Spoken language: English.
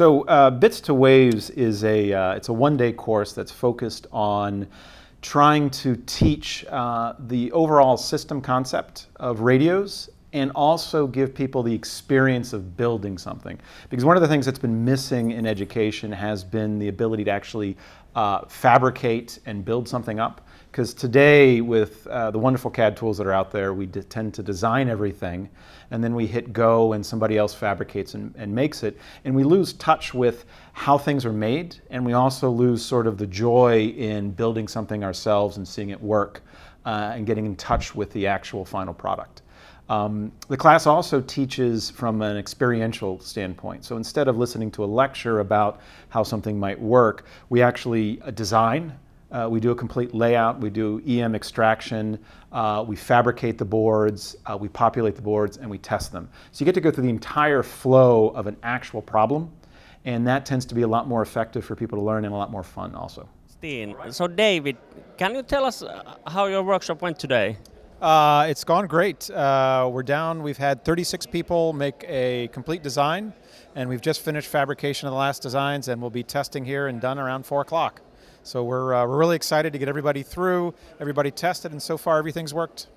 So uh, Bits to Waves is a uh, it's a one day course that's focused on trying to teach uh, the overall system concept of radios and also give people the experience of building something. Because one of the things that's been missing in education has been the ability to actually uh, fabricate and build something up. Because today, with uh, the wonderful CAD tools that are out there, we tend to design everything, and then we hit go, and somebody else fabricates and, and, makes it. And we lose touch with how things are made, and we also lose sort of the joy in building something ourselves and seeing it work uh, and getting in touch with the actual final product. Um, the class also teaches from an experiential standpoint. So instead of listening to a lecture about how something might work, we actually uh, design. Uh, we do a complete layout. We do EM extraction. Uh, we fabricate the boards. Uh, we populate the boards, and we test them. So you get to go through the entire flow of an actual problem, and that tends to be a lot more effective for people to learn and a lot more fun also. So David, can you tell us uh, how your workshop went today? Uh, it's gone great. Uh, we're down. We've had 36 people make a complete design, and we've just finished fabrication of the last designs, and we'll be testing here and done around 4 o'clock. So we're, uh, we're really excited to get everybody through, everybody tested, and so far everything's worked